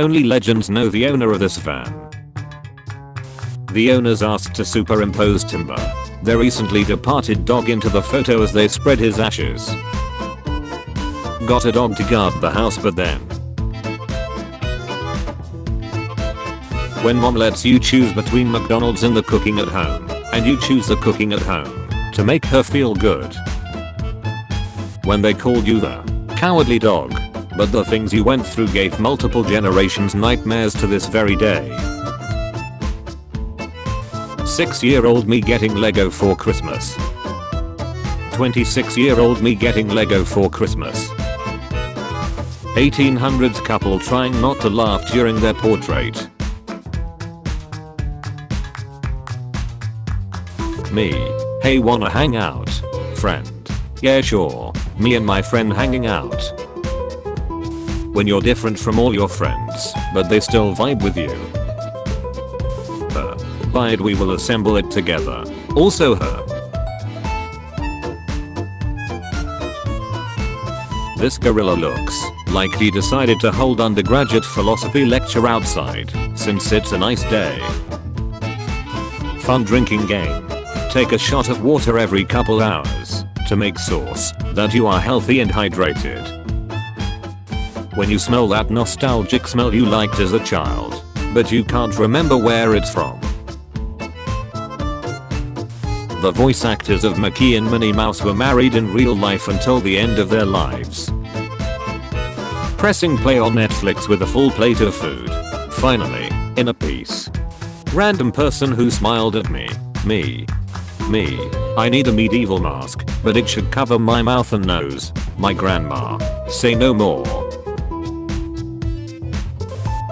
Only legends know the owner of this van. The owners asked to superimpose Timber, their recently departed dog into the photo as they spread his ashes. Got a dog to guard the house but then. When mom lets you choose between McDonald's and the cooking at home, and you choose the cooking at home, to make her feel good. When they called you the cowardly dog, but the things you went through gave multiple generations nightmares to this very day. 6 year old me getting Lego for Christmas. 26 year old me getting Lego for Christmas. 1800s couple trying not to laugh during their portrait. Me. Hey wanna hang out? Friend. Yeah sure. Me and my friend hanging out. When you're different from all your friends, but they still vibe with you. Her. Buy it we will assemble it together. Also her. This gorilla looks like he decided to hold undergraduate philosophy lecture outside since it's a nice day. Fun drinking game. Take a shot of water every couple hours to make source that you are healthy and hydrated. When you smell that nostalgic smell you liked as a child, but you can't remember where it's from. The voice actors of Mickey and Minnie Mouse were married in real life until the end of their lives. Pressing play on Netflix with a full plate of food. Finally, in a piece. Random person who smiled at me. Me. Me. I need a medieval mask, but it should cover my mouth and nose. My grandma. Say no more.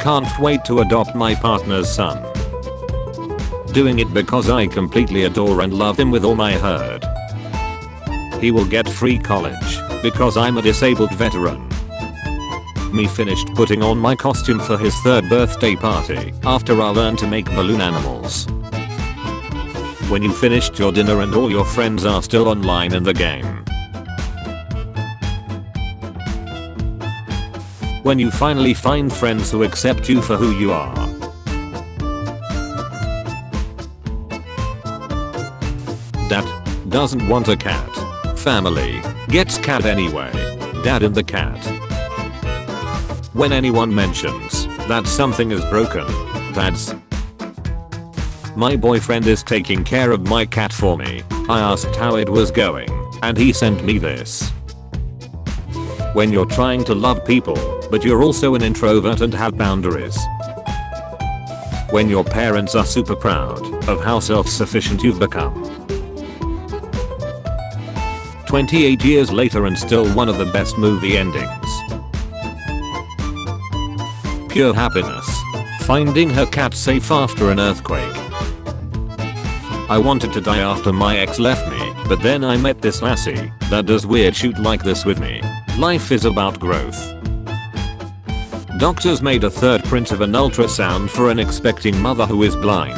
Can't wait to adopt my partner's son. Doing it because I completely adore and love him with all my heart. He will get free college because I'm a disabled veteran. Me finished putting on my costume for his third birthday party after I learned to make balloon animals when you finished your dinner and all your friends are still online in the game. When you finally find friends who accept you for who you are. Dad doesn't want a cat. Family gets cat anyway. Dad and the cat. When anyone mentions that something is broken, that's my boyfriend is taking care of my cat for me. I asked how it was going, and he sent me this. When you're trying to love people, but you're also an introvert and have boundaries. When your parents are super proud of how self-sufficient you've become. 28 years later and still one of the best movie endings. Pure happiness. Finding her cat safe after an earthquake. I wanted to die after my ex left me, but then I met this lassie that does weird shoot like this with me. Life is about growth. Doctors made a 3D print of an ultrasound for an expecting mother who is blind.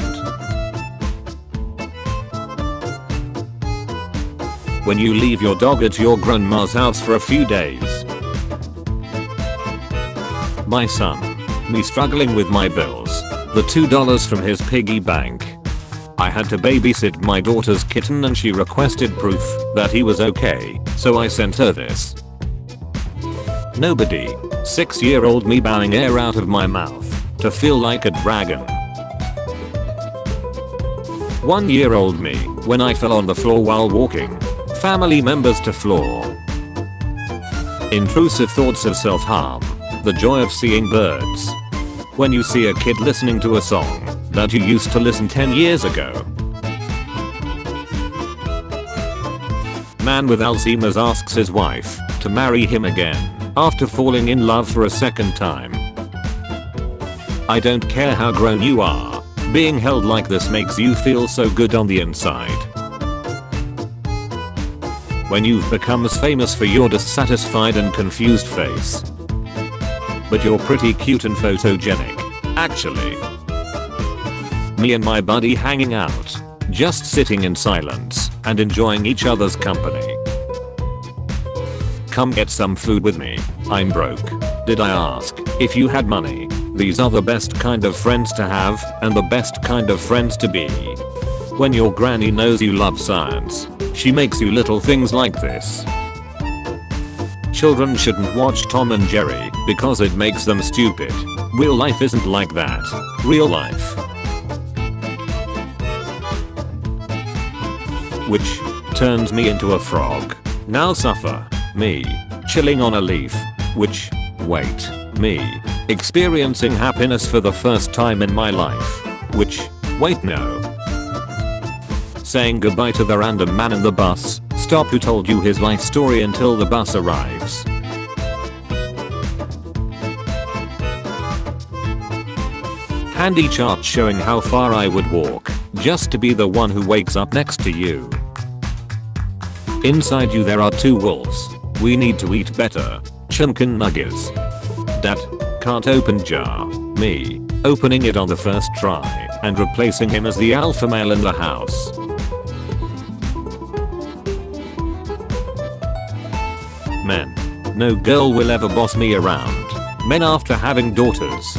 When you leave your dog at your grandma's house for a few days. My son. Me struggling with my bills. The $2 from his piggy bank I had to babysit my daughter's kitten and she requested proof that he was okay, so I sent her this. Nobody. 6 year old me bowing air out of my mouth to feel like a dragon. 1 year old me when I fell on the floor while walking. Family members to floor. Intrusive thoughts of self-harm. The joy of seeing birds. When you see a kid listening to a song that you used to listen 10 years ago. Man with Alzheimer's asks his wife to marry him again after falling in love for a second time. I don't care how grown you are, being held like this makes you feel so good on the inside. When you've become as famous for your dissatisfied and confused face. But you're pretty cute and photogenic, actually. Me and my buddy hanging out. Just sitting in silence and enjoying each other's company. Come get some food with me. I'm broke. Did I ask if you had money? These are the best kind of friends to have and the best kind of friends to be. When your granny knows you love science, she makes you little things like this. Children shouldn't watch Tom and Jerry because it makes them stupid. Real life isn't like that. Real life. Which turns me into a frog. Now suffer. Me. Chilling on a leaf. Which, wait. Me. Experiencing happiness for the first time in my life. Which, wait no. Saying goodbye to the random man in the bus, stop who told you his life story until the bus arrives. Handy chart showing how far I would walk, just to be the one who wakes up next to you. Inside you there are two wolves. We need to eat better. Chunkin nuggets. Dad. Can't open jar. Me. Opening it on the first try and replacing him as the alpha male in the house. Men. No girl will ever boss me around. Men after having daughters.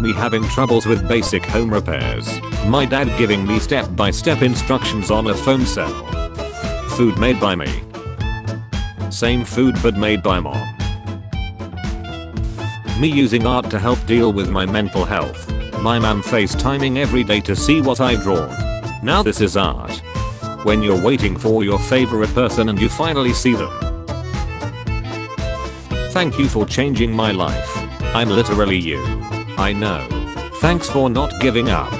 Me having troubles with basic home repairs. My dad giving me step by step instructions on a phone cell. Food made by me. Same food but made by mom. Me using art to help deal with my mental health. My man FaceTiming every day to see what I draw. Now this is art. When you're waiting for your favorite person and you finally see them. Thank you for changing my life. I'm literally you. I know. Thanks for not giving up.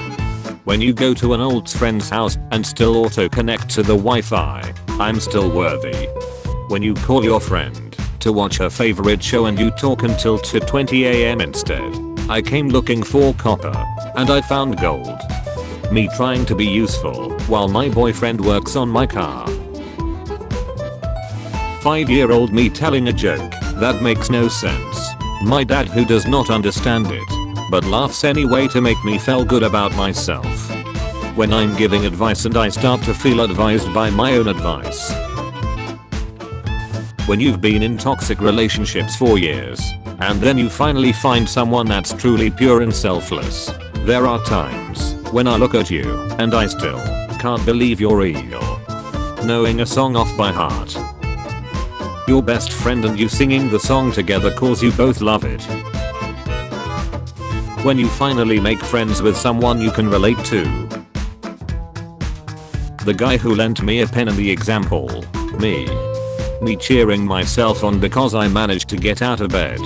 When you go to an old friend's house and still auto connect to the Wi-Fi, I'm still worthy. When you call your friend to watch her favorite show and you talk until 2.20am instead. I came looking for copper and I found gold. Me trying to be useful while my boyfriend works on my car. 5 year old me telling a joke that makes no sense. My dad who does not understand it but laughs anyway to make me feel good about myself. When I'm giving advice and I start to feel advised by my own advice. When you've been in toxic relationships for years, and then you finally find someone that's truly pure and selfless. There are times when I look at you and I still can't believe you're real. Knowing a song off by heart. Your best friend and you singing the song together cause you both love it. When you finally make friends with someone you can relate to. The guy who lent me a pen in the example. Me. Me cheering myself on because I managed to get out of bed.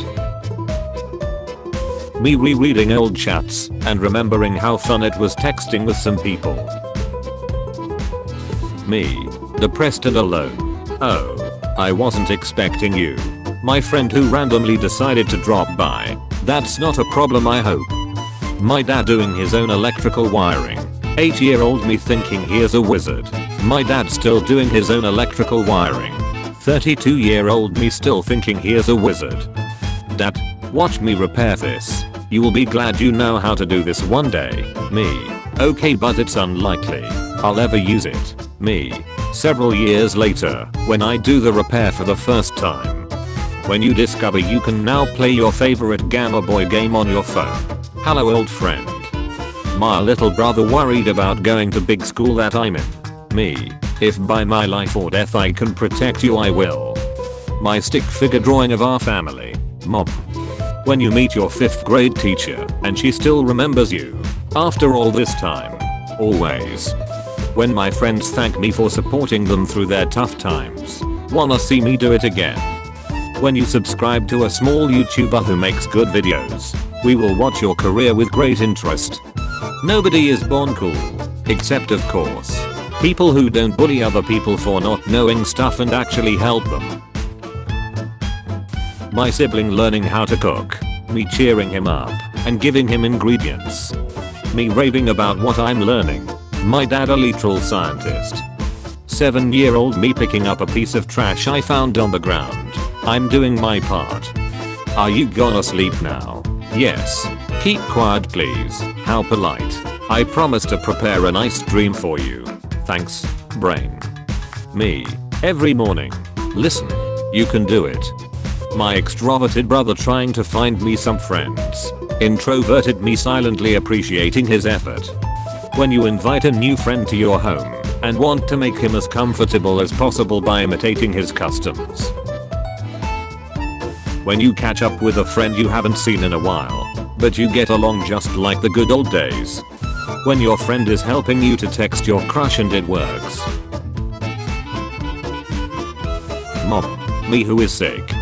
Me rereading old chats and remembering how fun it was texting with some people. Me. Depressed and alone. Oh. I wasn't expecting you. My friend who randomly decided to drop by that's not a problem I hope. My dad doing his own electrical wiring. 8 year old me thinking he is a wizard. My dad still doing his own electrical wiring. 32 year old me still thinking he is a wizard. Dad, watch me repair this. You will be glad you know how to do this one day. Me. Okay but it's unlikely. I'll ever use it. Me. Several years later, when I do the repair for the first time. When you discover you can now play your favorite Game Boy game on your phone. Hello old friend. My little brother worried about going to big school that I'm in. Me. If by my life or death I can protect you I will. My stick figure drawing of our family. Mom. When you meet your 5th grade teacher and she still remembers you. After all this time. Always. When my friends thank me for supporting them through their tough times. Wanna see me do it again when you subscribe to a small YouTuber who makes good videos. We will watch your career with great interest. Nobody is born cool. Except of course. People who don't bully other people for not knowing stuff and actually help them. My sibling learning how to cook. Me cheering him up and giving him ingredients. Me raving about what I'm learning. My dad a literal scientist. 7 year old me picking up a piece of trash I found on the ground. I'm doing my part. Are you gonna sleep now? Yes. Keep quiet please. How polite. I promise to prepare a nice dream for you. Thanks, brain. Me. Every morning. Listen. You can do it. My extroverted brother trying to find me some friends. Introverted me silently appreciating his effort. When you invite a new friend to your home and want to make him as comfortable as possible by imitating his customs. When you catch up with a friend you haven't seen in a while, but you get along just like the good old days. When your friend is helping you to text your crush and it works. Mom. Me who is sick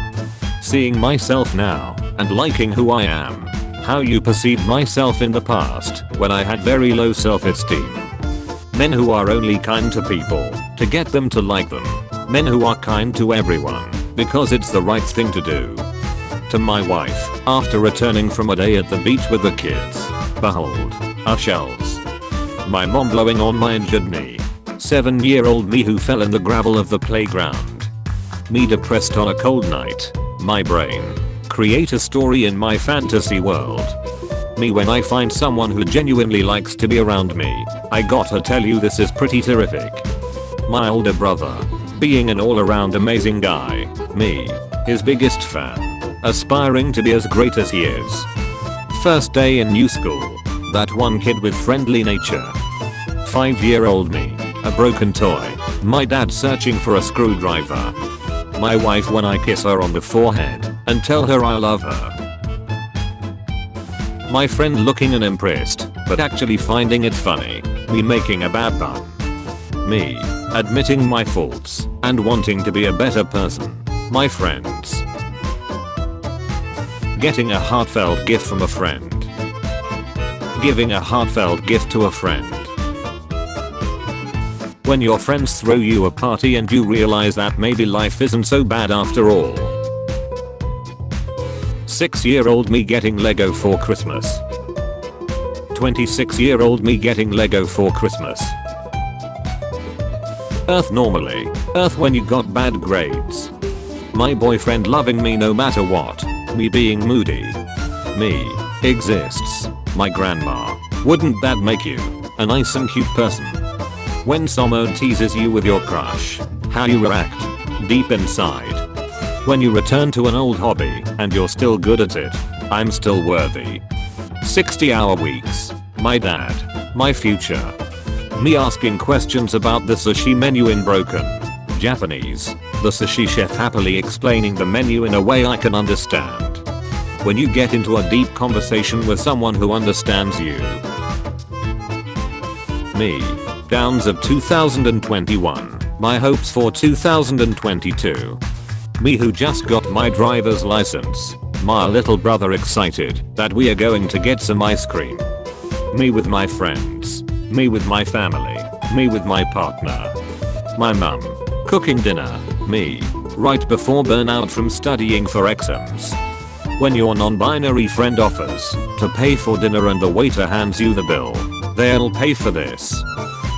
seeing myself now, and liking who I am. How you perceived myself in the past, when I had very low self-esteem. Men who are only kind to people, to get them to like them. Men who are kind to everyone, because it's the right thing to do. To my wife, after returning from a day at the beach with the kids. Behold, our shells. My mom blowing on my injured knee. 7 year old me who fell in the gravel of the playground. Me depressed on a cold night, my brain. Create a story in my fantasy world. Me when I find someone who genuinely likes to be around me. I gotta tell you this is pretty terrific. My older brother. Being an all around amazing guy. Me. His biggest fan. Aspiring to be as great as he is. First day in new school. That one kid with friendly nature. 5 year old me. A broken toy. My dad searching for a screwdriver my wife when I kiss her on the forehead and tell her I love her. My friend looking unimpressed, but actually finding it funny. Me making a bad pun. Me admitting my faults and wanting to be a better person. My friends. Getting a heartfelt gift from a friend. Giving a heartfelt gift to a friend. When your friends throw you a party and you realize that maybe life isn't so bad after all. 6 year old me getting Lego for Christmas. 26 year old me getting Lego for Christmas. Earth normally. Earth when you got bad grades. My boyfriend loving me no matter what. Me being moody. Me. Exists. My grandma. Wouldn't that make you a nice and cute person? When someone teases you with your crush, how you react deep inside. When you return to an old hobby and you're still good at it, I'm still worthy. 60 hour weeks, my dad, my future. Me asking questions about the sushi menu in broken Japanese, the sushi chef happily explaining the menu in a way I can understand. When you get into a deep conversation with someone who understands you. Me, Downs of 2021. My hopes for 2022. Me who just got my driver's license. My little brother excited that we are going to get some ice cream. Me with my friends. Me with my family. Me with my partner. My mum. Cooking dinner. Me. Right before burnout from studying for exams. When your non-binary friend offers to pay for dinner and the waiter hands you the bill. They'll pay for this.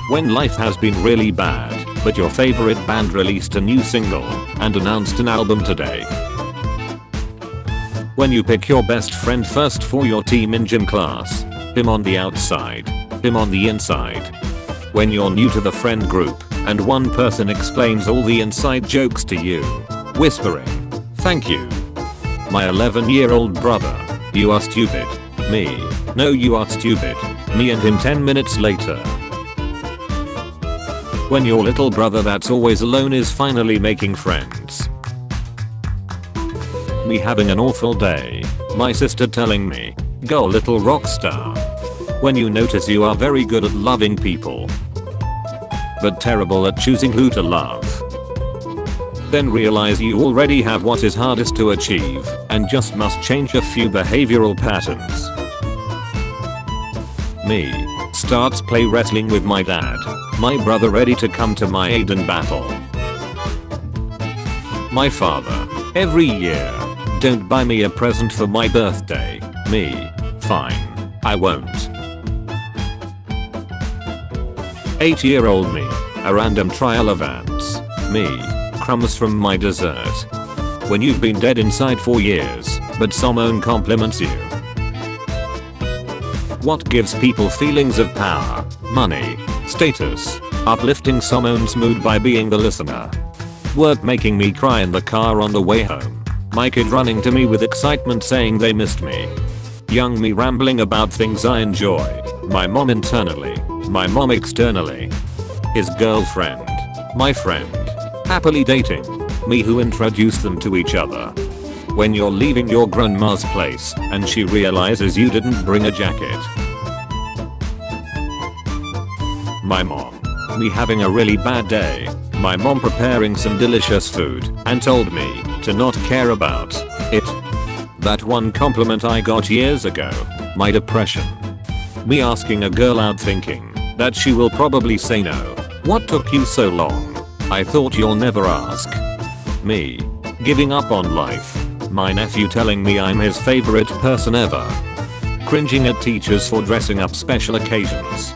When life has been really bad, but your favorite band released a new single and announced an album today. When you pick your best friend first for your team in gym class, him on the outside, him on the inside. When you're new to the friend group and one person explains all the inside jokes to you, whispering, thank you. My 11 year old brother, you are stupid. Me, no you are stupid. Me and him 10 minutes later. When your little brother that's always alone is finally making friends. Me having an awful day. My sister telling me, go little rock star. When you notice you are very good at loving people. But terrible at choosing who to love. Then realize you already have what is hardest to achieve and just must change a few behavioral patterns. Me. Starts play wrestling with my dad. My brother ready to come to my aid in battle. My father. Every year. Don't buy me a present for my birthday. Me. Fine. I won't. 8 year old me. A random trial of ants. Me. Crumbs from my dessert. When you've been dead inside for years, but someone compliments you. What gives people feelings of power, money, status, uplifting someone's mood by being the listener. Work making me cry in the car on the way home. My kid running to me with excitement saying they missed me. Young me rambling about things I enjoy. My mom internally. My mom externally. His girlfriend. My friend. Happily dating. Me who introduced them to each other. When you're leaving your grandma's place and she realizes you didn't bring a jacket. My mom. Me having a really bad day. My mom preparing some delicious food and told me to not care about it. That one compliment I got years ago. My depression. Me asking a girl out thinking that she will probably say no. What took you so long? I thought you'll never ask. Me. Giving up on life. My nephew telling me I'm his favorite person ever. Cringing at teachers for dressing up special occasions.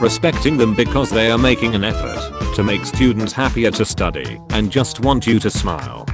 Respecting them because they are making an effort to make students happier to study and just want you to smile.